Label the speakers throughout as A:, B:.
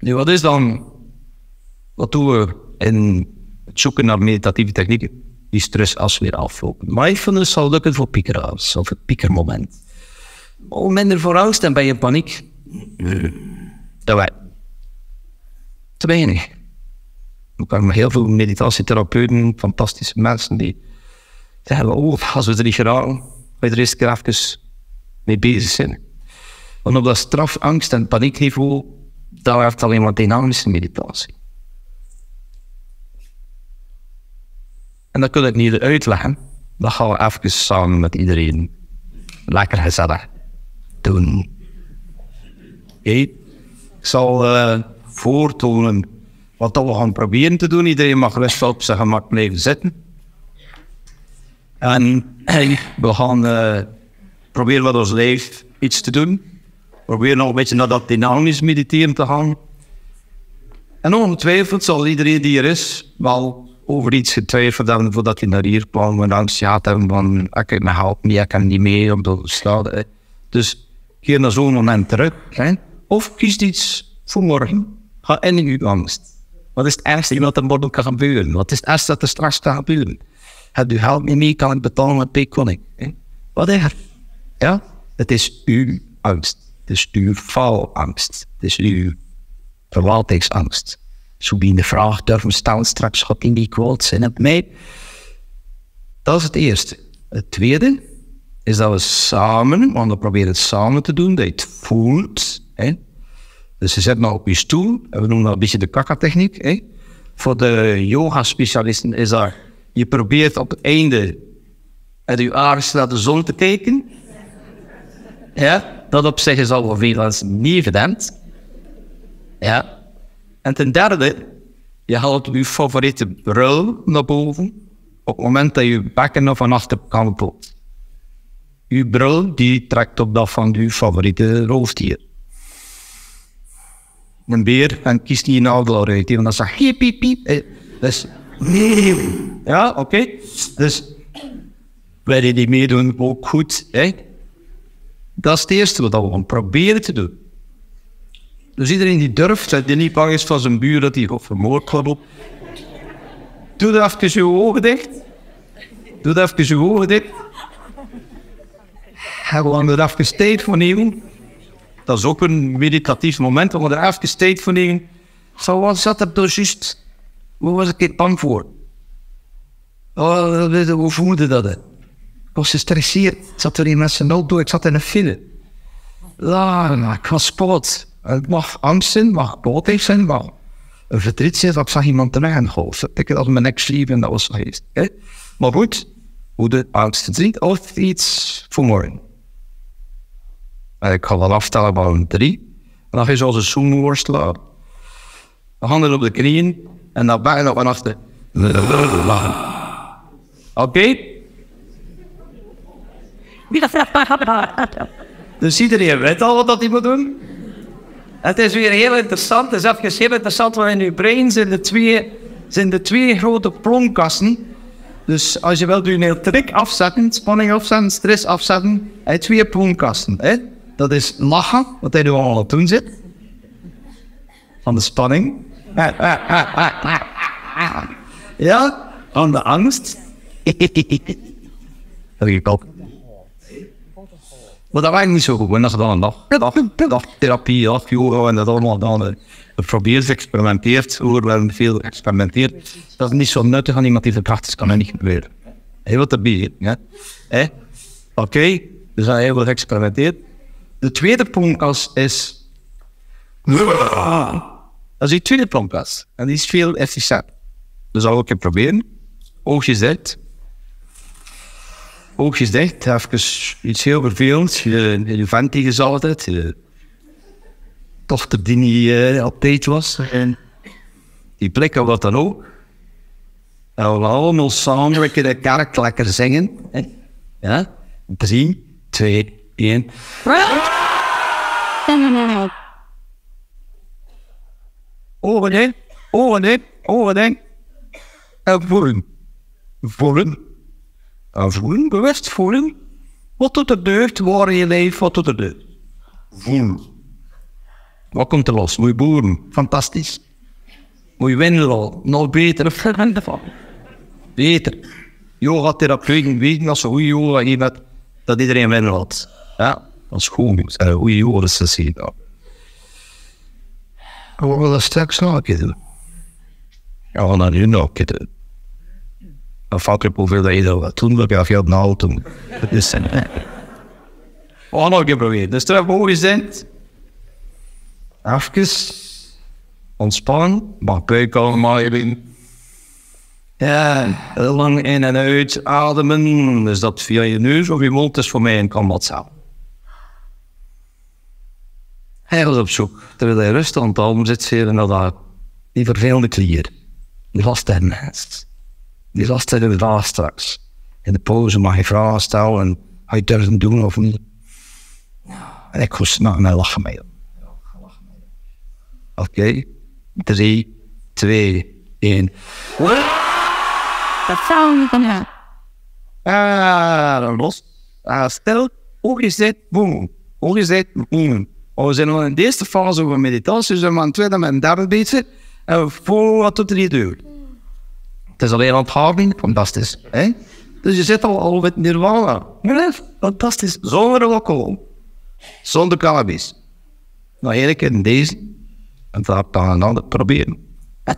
A: Nu, wat is dan, wat doen we in het zoeken naar meditatieve technieken? Die stress als weer aflopen. Mindfulness zal lukken voor piekeraars, of het piekermoment. Oh, minder voor angst en bij je paniek. Te weinig. Te weinig. Ik kan heel veel meditatietherapeuten, fantastische mensen die zeggen, oh, als we er niet geraken, ga je er even mee bezig zijn. Want op dat straf, angst en paniekniveau, daar werkt alleen maar dynamische meditatie. En dat kun ik niet uitleggen. Dat gaan we even samen met iedereen lekker gezellig doen. Ik zal uh, voortonen wat we gaan proberen te doen. Iedereen mag rustig op zijn gemak blijven zitten. En we gaan uh, proberen met ons lijf iets te doen. Proberen nog een beetje naar dat dynamisch mediteren te gaan. En ongetwijfeld zal iedereen die er is wel over iets getwijfeld hebben voordat hij naar hier kwam. En angst had hebben van, ik me help niet, ik kan niet mee op de schade. Dus keer naar zo'n moment terug. Hè? Of kies iets voor morgen. Ga in uw angst. Wat is het ergste wat er morgen kan gebeuren? Wat is het ergste dat er straks kan gebeuren? Heb u geld niet mee, kan ik betalen met payconning. Wat is er? Ja? Het is uw angst. Is uw faalangst. Is uw verlatingsangst. Zo wie de vraag durven stellen straks gaat in die quotes in het mij. Dat is het eerste. Het tweede is dat we samen, want we proberen het samen te doen, dat je het voelt. Hè? Dus je zet nou op je stoel, en we noemen dat een beetje de kakka-techniek. Voor de yoga-specialisten is dat, je probeert op het einde uit je aardig naar de zon te kijken. Ja, dat op zich is al voor veel niet evident. Ja. En ten derde, je haalt je favoriete bril naar boven op het moment dat je bekken of van achter kantelt. Je bril die trekt op dat van je favoriete roofdier. Een beer en kiest die een oude uit. En dan zegt piep, piep, piep. Dus, ja, oké. Okay. Dus, wij die meedoen ook goed. Hè? Dat is het eerste wat we gaan proberen te doen. Dus iedereen die durft, die niet bang is van zijn buur dat hij vermoord wordt. Doe dat even je ogen dicht. Doe dat even je ogen dicht. En we gaan er even tijd voor nemen. Dat is ook een meditatief moment. We gaan er even tijd voor nemen. Zo, wat zat er dus juist? Waar was ik bang voor? Oh, hoe voelde dat? Ik was gestresseerd. Ik zat er in met zijn auto. Ik zat in een file. Ah, ik was sport. Het mag angst zijn, mag boosheid zijn, mag een verdriet zijn. Dat ik zag iemand te en. Ik had mijn nek sleeve en dat was geweest. Maar goed, hoe de angst ziet, of iets voor morgen. Ik ga dat aftellen van drie. En dan ga je zoals een. De handen op de knieën en dan bijna op achter. Oké? Dus iedereen weet al wat hij moet doen. Het is weer heel interessant. Het is even heel interessant, want in je brein zijn de twee, zijn de twee grote plonkassen. Dus als je wilt je heel trek afzetten, spanning afzetten, stress afzetten, heb je twee plonkassen. Hè? Dat is lachen, wat hij nu al aan doen zit. Van de spanning. Ja, aan de angst. Dat ik ook. Maar dat werkt niet zo goed. En dat is dan een dag, dag, dag therapie, dag yoga en dat allemaal dan geprobeerd, geëxperimenteerd. Hoe wel veel geëxperimenteerd. Dat is niet zo nuttig aan iemand die het praktisch kan niet gebeuren. Heel wat erbij. Oké, okay. dus dat heel veel geëxperimenteerd. De tweede pronkas is. Dat is die tweede pronkas. En die is veel efficiënt. Dus dat ook even proberen. Oogjes dicht. Oogjes dicht. Even iets heel vervelends. Je, je vent het. Je dochter die niet uh, op date was. En die plekken wat dan ook. En we allemaal samen kunnen kerk lekker zingen. Ja? Drie, twee, één. Oren in, oren in, oren in. En voelen. Voelen. En voelen, bewust voelen. Wat doet de deugd waar je leeft, wat doet de deugd? Voelen. Wat komt er los? Moet je boeren? Fantastisch. Moet je winnen Nog beter. beter. Yoga-therapeuten weten als ze goede yoga geven, dat iedereen winnen had. Ja, dat is goed. Een goede yoga-sessie. Ja. Wat wil dat straks nog een keer doen? Ja, dat nu nog een keer doen. Afhankelijk hoeveel dat je dat wil doen, wil je veel nauw doen. Dus, gaan nog een proberen. Dus terug hoog gezet. Even ontspannen. Mag buik allemaal in. Ja, lang in en uit ademen. Dus dat via je neus of je mond is voor mij een combat Hij was op zoek. Terwijl hij rustig aan het zit, je dat die vervelende klier. Die lastige mens. Die lastige vraag straks. In de pauze mag je vragen stellen en ga je durven doen of niet. En ik moest naar en lachen mee. Oké. 3, 2, 1.
B: Dat zou niet kunnen.
A: Ah, dan los. Ah, stel, ongezet, boom. Ongezet, boom. Oh, we zijn nog in de eerste fase van meditatie, we zijn aan het tweede en derde bezig. En we voelen wat het drie doen. Het is alleen onthouding, fantastisch. Hè? Dus je zit al, al met nirvana. Fantastisch. Zonder alcohol. Zonder cannabis. Nou, één keer in deze. En dan gaan we ander proberen.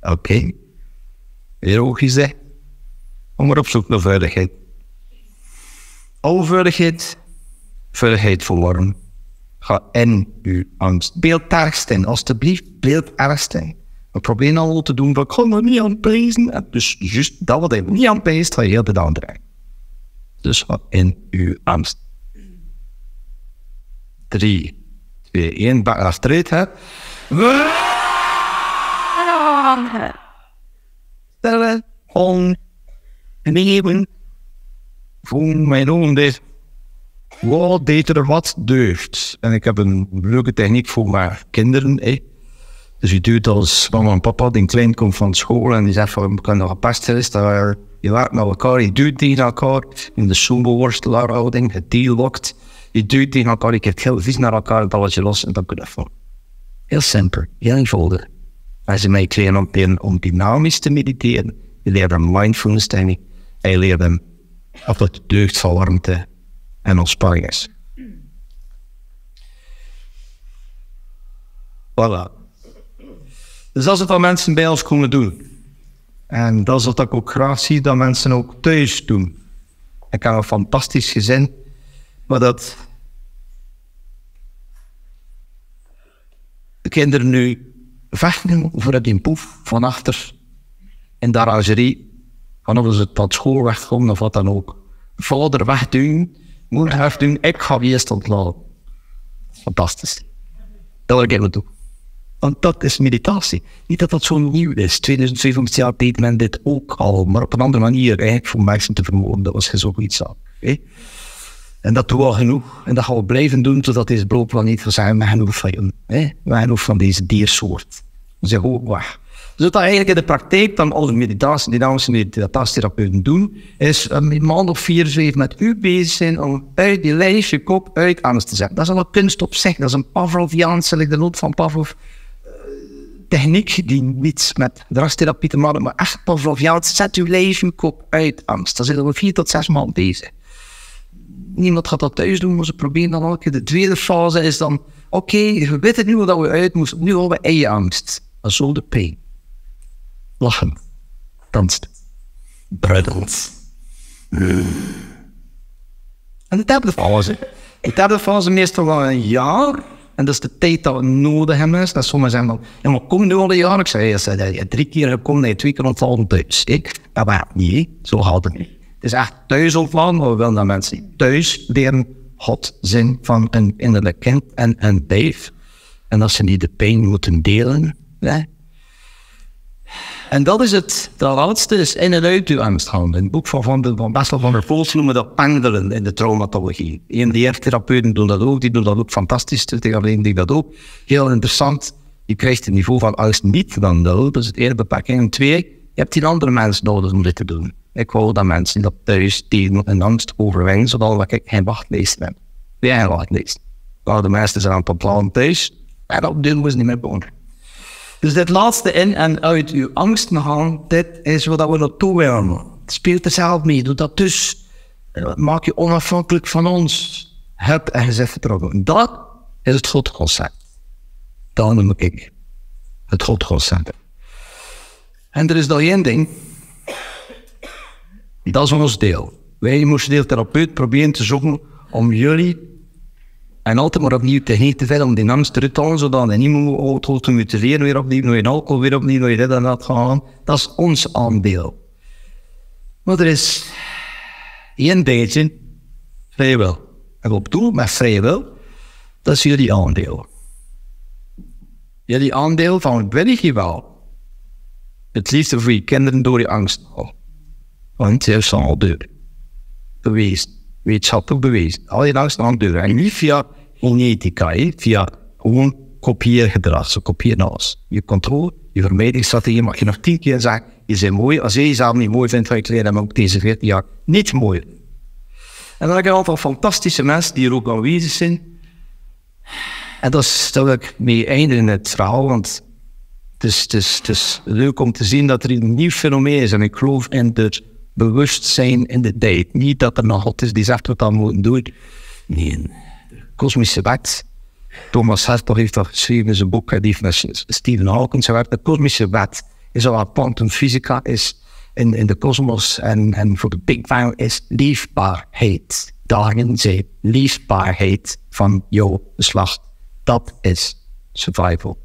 A: Oké. Okay. Weer ook gezegd. Om maar op zoek naar veiligheid. Overveiligheid. Veiligheid verwarren. Ga in uw angst. Beeld ergst Alsjeblieft, beeld ergst in. Proberen al te doen, ik kan er niet aan pezen. Dus juist dat wat hij niet aan peest, ga je heel de aandragen. Dus in uw angst. Drie, twee, één. Bak achteruit, hè. Stellen, gewoon, nemen. Voel mijn ogen dit. Wat deed er wat deugd? En ik heb een leuke techniek voor mijn kinderen. Hè. Dus je doet als mama en papa, die klein komt van school en die zegt van, we kunnen nog een daar je werkt met elkaar, je duwt tegen elkaar in de sumo-worstelaarhouding, het deal lokt. Je duwt tegen elkaar, je krijgt heel vies naar elkaar, het balletje los en dan kun je van. Heel simpel, heel eenvoudig. Als je mij trainen om, om dynamisch te mediteren, je leert hem mindfulness techniek en je leert hem op het deugd van warmte en ontspanning is. Voilà. Dus dat is wat mensen bij ons kunnen doen. En dat is wat ik ook graag zie, dat mensen ook thuis doen. Ik heb een fantastisch gezin, maar dat de kinderen nu vechten voor die poef van achter in de orangerie, vanaf ze tot school wegkomen of wat dan ook. Vader wegdoen, moeder wegdoen, ik ga eerst ontladen. Fantastisch. Dat wil ik even doen. Want dat is meditatie. Niet dat dat zo nieuw is. 2500 jaar deed men dit ook al, maar op een andere manier eigenlijk voor mensen te vermoorden. Dat was zoiets aan. Okay? En dat doen we genoeg. En dat gaan we blijven doen totdat deze broodplaneet er zijn met genoeg van, hè? met genoeg van deze diersoort. We zeggen ook, wacht. Dus wat eigenlijk in de praktijk dan alle meditatie, dynamische meditatietherapeuten doen, is een maand of vier, vijf met u bezig zijn om uit die lijf je kop uit angst te zetten. Dat is al een kunst op zich. Dat is een Pavloviaanse, de noot van Pavlov, techniek die niets met dragstherapie te maken, maar echt Pavloviaans, zet uw leven kop uit angst. Daar zitten we vier tot zes maanden bezig. Niemand gaat dat thuis doen, maar ze proberen dan elke keer. De tweede fase is dan, oké, we weten nu dat we uit moeten, nu hebben we eigen angst. Dat is de pijn. Lachen. Dansen. Bruidend. En de derde fase. De derde fase meestal wel een jaar en dat is de tijd dat we nodig hebben. Dat sommigen zeggen dan, ja, maar kom nu al een jaar. Ik zei, je drie keer gekomen, nee, twee keer ontvallen thuis. Ik, dat niet, zo gaat het niet. Het is echt thuis ontvallen, maar we willen dat mensen thuis leren God zin van een innerlijk kind en een lijf. En dat ze niet de pijn moeten delen. En dat is het, de laatste is in en uit uw angst gaan. In het boek van, van, van Bessel van der Poels noemen dat pendelen in de traumatologie. EMDR-therapeuten doen dat ook, die doen dat ook fantastisch. De alleen die dat ook. Heel interessant. Je krijgt een niveau van angst niet dan dood. Dat is het ene beperking. En twee, je hebt die andere mensen nodig om dit te doen. Ik wou dat mensen dat thuis tegen een angst overwinnen, zodat ik geen wachtlijst heb. Jij een wachtlijst. waar de meeste zijn aan het plan thuis. En dat doen we niet meer. Dus dit laatste in en uit uw angst gaan, dit is wat we naartoe willen. Speelt er zelf mee, doe dat dus. Maak je onafhankelijk van ons. Heb en gezegd vertrouwen. Dat is het godconcept. Dat noem ik het godconcept. En er is nog één ding. Dat is ons deel. Wij moesten therapeut proberen te zoeken om jullie en altijd maar opnieuw techniek te vinden om die angst terug te halen, zodat je niet moet te mutileren weer opnieuw, je alcohol weer opnieuw, je dit en dat gaan. Dat is ons aandeel. Maar er is één beetje vrijwel. En wat bedoel met vrijwel? Dat is jullie aandeel. Jullie aandeel van wil je wel. Het liefste voor je kinderen door je angst. Want ze is al deur. Bewezen. Wetenschappelijk bewezen. Al je angst aan deur. En niet via genetica, via gewoon kopieergedrag. Zo kopieer alles. Je controle, je vermijdingsstrategie mag je nog tien keer zeggen. Je bent mooi. Als je jezelf niet mooi vindt van je ook deze 14 jaar niet mooi. En dan heb ik een aantal fantastische mensen die er ook aanwezig zijn. En dat is ik mee eindigen in het verhaal, want het is, het, is, het is leuk om te zien dat er een nieuw fenomeen is. En ik geloof in het bewustzijn in de tijd. Niet dat er nog wat is die zegt wat dan moeten doen. Nee, kosmische wet. Thomas Hertog heeft dat geschreven in zijn boek. Die heeft met Stephen Hawking. De kosmische wet is al wat quantumfysica is in, in de kosmos. En, en voor de Big Bang is liefbaarheid. Daarin zit liefbaarheid van jouw geslacht. Dat is survival.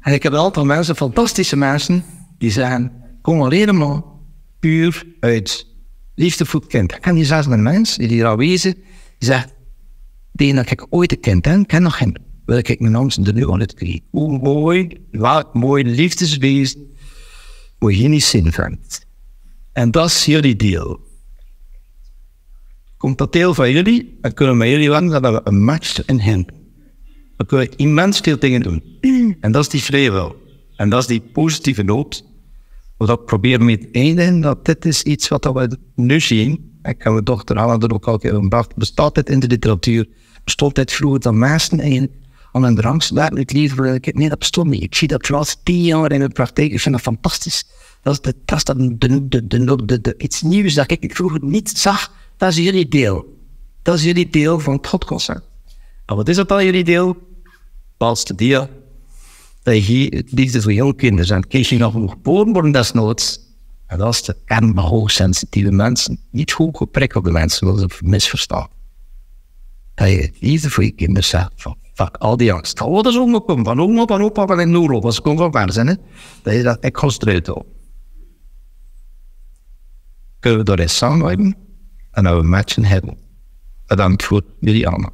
A: En ik heb een aantal mensen, fantastische mensen, die zeggen: kom alleen maar puur uit liefde voor het kind. Ken die zelfs een mens die hier aanwezig die zegt: die dat ik ooit een heb, ken nog geen. Wil ik mijn angst er nu al uit krijgen. Hoe mooi, wat mooi liefdeswezen, hoe je niet zin vindt. En dat is jullie deel. Komt dat deel van jullie, dan kunnen we met jullie lang dat we een match in hen. Dan kunnen we immens veel dingen doen. En dat is die vrijwel. En dat is die positieve noot. Wat ik probeer mee te eindigen, dat dit is iets wat we nu zien. Ik heb mijn dochter Hanna er ook al keer gebracht. Bestaat dit in de literatuur? Bestond dit vroeger dan mensen eigenlijk aan een drankst Ik liever, nee, dat bestond niet. Ik zie dat trouwens tien jaar in de praktijk. Ik vind dat fantastisch. Dat is, de, dat is de, de, de, de, de, iets nieuws dat ik vroeger niet zag. Dat is jullie deel. Dat is jullie deel van het Godconcept. En wat is dat dan jullie deel? Laatste dia. Dat je liefde voor jouw kinderen zijn. Kees je nog geboren worden desnoods. En dat is de kern van hoogsensitieve mensen. Niet goed geprikkelde mensen, dat ze misverstaan. Je kinderen zegt. Van, fuck, al die angst. Oh, dat is omgekomen. Van oma, van opa, van in Noorlop. Dat is gewoon van zijn. Hè? Dat je dat, ik eruit op. Kunnen we daar eens samenwerken? En we matchen hebben. Bedankt voor jullie allemaal.